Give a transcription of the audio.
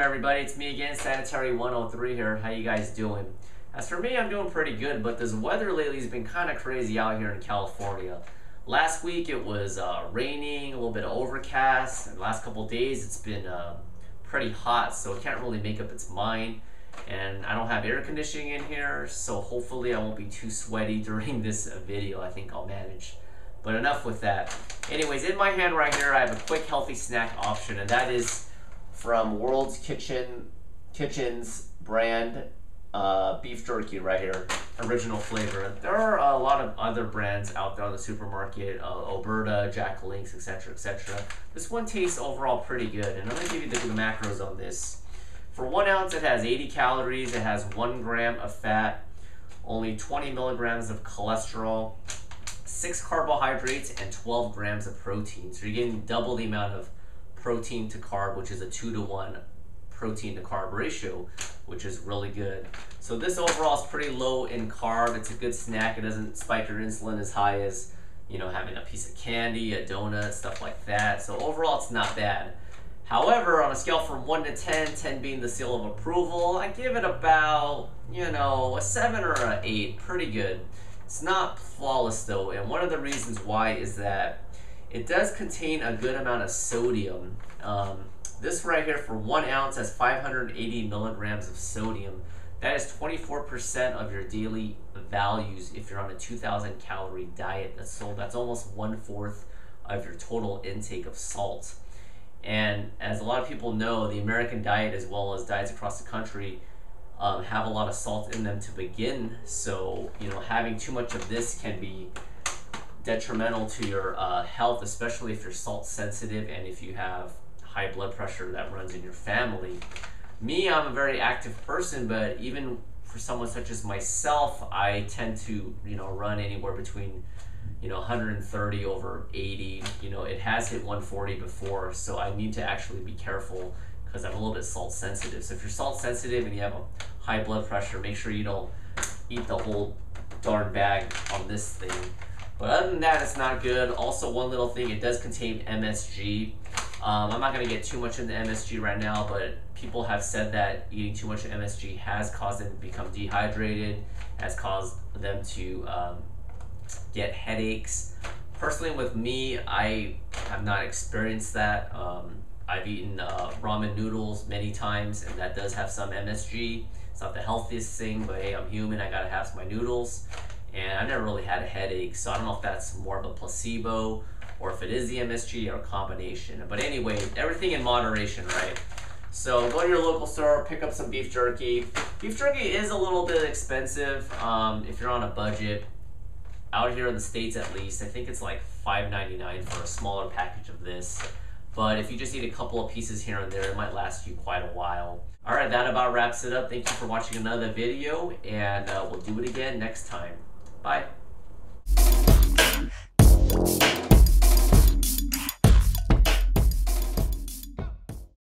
everybody, it's me again, Sanitary 103 here. How you guys doing? As for me, I'm doing pretty good, but this weather lately has been kind of crazy out here in California. Last week it was uh, raining, a little bit of overcast, and the last couple days it's been uh, pretty hot, so it can't really make up its mind. And I don't have air conditioning in here, so hopefully I won't be too sweaty during this video. I think I'll manage. But enough with that. Anyways, in my hand right here, I have a quick healthy snack option, and that is from World's Kitchen Kitchen's brand uh, beef jerky right here, original flavor. There are a lot of other brands out there on the supermarket, uh, Oberto, Jack Links, etc., etc. This one tastes overall pretty good, and I'm gonna give you the, the macros on this. For one ounce, it has 80 calories. It has one gram of fat, only 20 milligrams of cholesterol, six carbohydrates, and 12 grams of protein. So you're getting double the amount of protein to carb, which is a two to one protein to carb ratio, which is really good. So this overall is pretty low in carb. It's a good snack. It doesn't spike your insulin as high as, you know, having a piece of candy, a donut, stuff like that. So overall, it's not bad. However, on a scale from 1 to 10, 10 being the seal of approval, I give it about, you know, a 7 or an 8. Pretty good. It's not flawless though, and one of the reasons why is that it does contain a good amount of sodium. Um, this right here for one ounce has 580 milligrams of sodium. That is 24% of your daily values if you're on a 2,000 calorie diet. That's so that's almost one fourth of your total intake of salt. And as a lot of people know, the American diet, as well as diets across the country, um, have a lot of salt in them to begin. So you know, having too much of this can be detrimental to your uh, health, especially if you're salt sensitive and if you have high blood pressure that runs in your family. Me, I'm a very active person, but even for someone such as myself, I tend to, you know, run anywhere between, you know, 130 over 80. You know, it has hit 140 before, so I need to actually be careful because I'm a little bit salt sensitive. So if you're salt sensitive and you have a high blood pressure, make sure you don't eat the whole darn bag on this thing. But other than that, it's not good. Also, one little thing, it does contain MSG. Um, I'm not going to get too much into MSG right now, but people have said that eating too much MSG has caused them to become dehydrated, has caused them to um, get headaches. Personally, with me, I have not experienced that. Um, I've eaten uh, ramen noodles many times, and that does have some MSG. It's not the healthiest thing, but hey, I'm human. I gotta have my noodles and I never really had a headache, so I don't know if that's more of a placebo or if it is the MSG or combination. But anyway, everything in moderation, right? So go to your local store, pick up some beef jerky. Beef jerky is a little bit expensive um, if you're on a budget. Out here in the States at least, I think it's like $5.99 for a smaller package of this. But if you just eat a couple of pieces here and there, it might last you quite a while. Alright, that about wraps it up. Thank you for watching another video, and uh, we'll do it again next time. Bye.